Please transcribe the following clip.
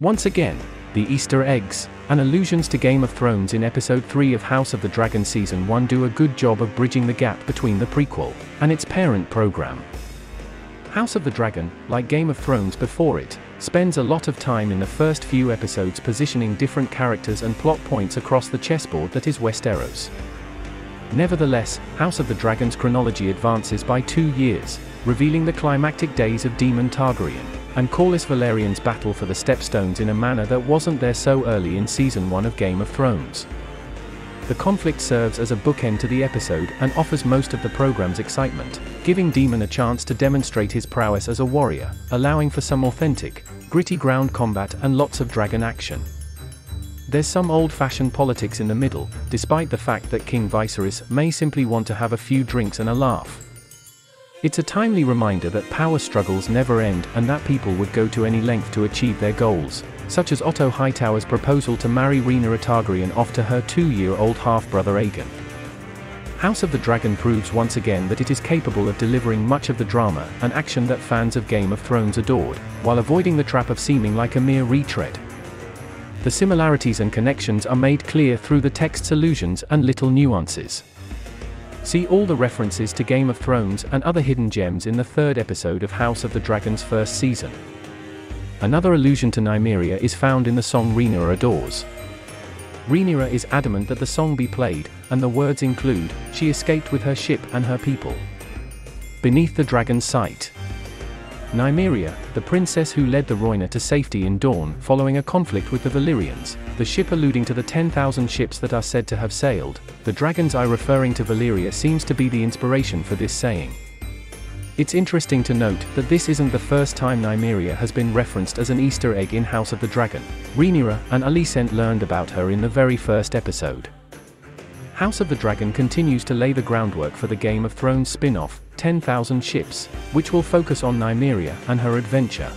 Once again, the Easter eggs and allusions to Game of Thrones in Episode 3 of House of the Dragon Season 1 do a good job of bridging the gap between the prequel and its parent program. House of the Dragon, like Game of Thrones before it, spends a lot of time in the first few episodes positioning different characters and plot points across the chessboard that is Westeros. Nevertheless, House of the Dragon's chronology advances by two years, revealing the climactic days of Daemon Targaryen and Corlys Velaryon's battle for the Stepstones in a manner that wasn't there so early in Season 1 of Game of Thrones. The conflict serves as a bookend to the episode and offers most of the program's excitement, giving Daemon a chance to demonstrate his prowess as a warrior, allowing for some authentic, gritty ground combat and lots of dragon action. There's some old-fashioned politics in the middle, despite the fact that King Viserys may simply want to have a few drinks and a laugh. It's a timely reminder that power struggles never end and that people would go to any length to achieve their goals, such as Otto Hightower's proposal to marry Rhaenyra Targaryen off to her two-year-old half-brother Aegon. House of the Dragon proves once again that it is capable of delivering much of the drama and action that fans of Game of Thrones adored, while avoiding the trap of seeming like a mere retread. The similarities and connections are made clear through the text's allusions and little nuances. See all the references to Game of Thrones and other hidden gems in the third episode of House of the Dragon's first season. Another allusion to Nymeria is found in the song Rhaenyra Adores. Rhaenyra is adamant that the song be played, and the words include, she escaped with her ship and her people. Beneath the dragon's sight. Nymeria, the princess who led the Rhoynar to safety in Dorne following a conflict with the Valyrians, the ship alluding to the 10,000 ships that are said to have sailed, the dragon's eye referring to Valyria seems to be the inspiration for this saying. It's interesting to note that this isn't the first time Nymeria has been referenced as an Easter egg in House of the Dragon. Rhaenyra and Alicent learned about her in the very first episode. House of the Dragon continues to lay the groundwork for the Game of Thrones spin-off, 10,000 Ships, which will focus on Nymeria and her adventure,